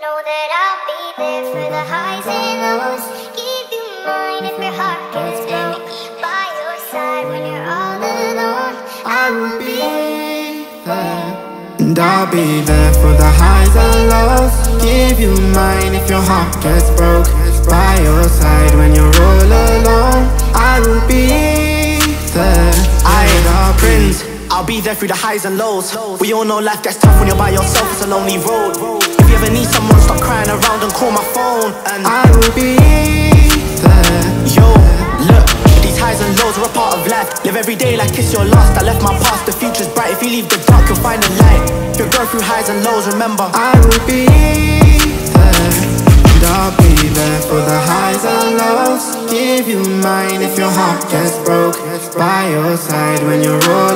Know that I'll be there for the highs and lows. Give you mine if your heart gets broke. By your side when you're all alone. I will be there. And I'll be there for the highs and lows. Give you mine if your heart gets broke. By your side when you're all alone. I will be there. I ain't a prince. I'll be there through the highs and lows. We all know life gets tough when you're by yourself, it's a lonely road. If you ever need someone, stop crying around and call my phone. And I will be there. yo, look, these highs and lows are a part of life. Live every day like it's your last. I left my past, the future's bright. If you leave the dark, you'll find the light. If you're going through highs and lows, remember. I will be there. And I'll be there for the highs and lows. Give you mine if your heart gets broke. By your side when you're all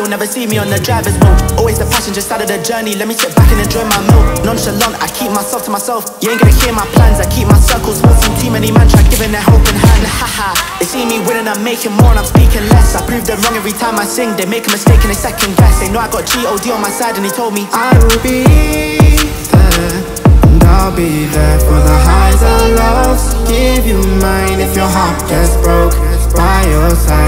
you'll never see me on the driver's mode. Always the passenger side of the journey, let me sit back and enjoy my meal. Nonchalant, I keep myself to myself. You ain't gonna hear my plans, I keep my circles. Won't see too many man try giving their helping hand. Haha, they see me winning, I'm making more and I'm speaking less. I prove them wrong every time I sing, they make a mistake and they second guess. They know I got G.O.D. on my side and he told me, I will be there. And I'll be there for the highs and lows. Give you mine if your heart gets broke. By your side